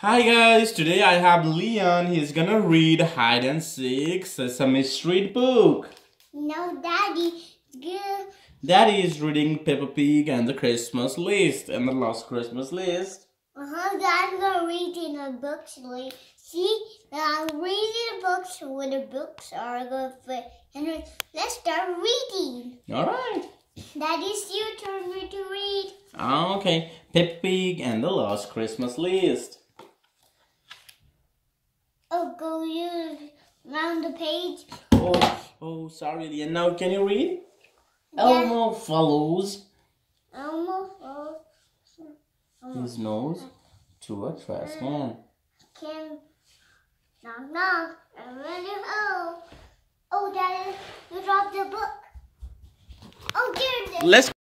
Hi guys, today I have Leon. He's gonna read Hide and Seek Sesame Street book. No, Daddy. It's good. Daddy is reading Peppa Pig and the Christmas list and the Last Christmas list. Uh-huh, Dad's gonna read in a book. See, I'm reading books where the books are going fit. And let's start reading. Alright. Daddy, it's your turn to read. Okay. Peppa Pig and the Last Christmas list. Oh, go use round the page. Oh, oh, sorry, Leon. Now can you read? Elmo follows Elmo falls. his nose to a trash mm. can. Can knock knock. I'm ready. Oh, oh, Daddy, you dropped the book. Oh, it is. Let's